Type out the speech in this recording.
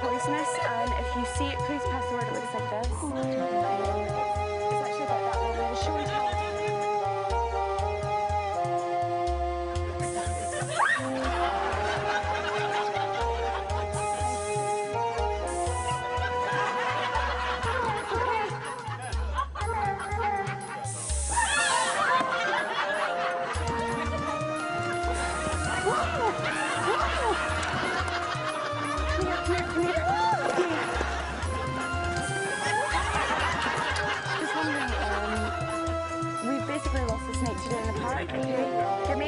poisonous. Um, if you see it, please pass the word. It looks like this. Okay.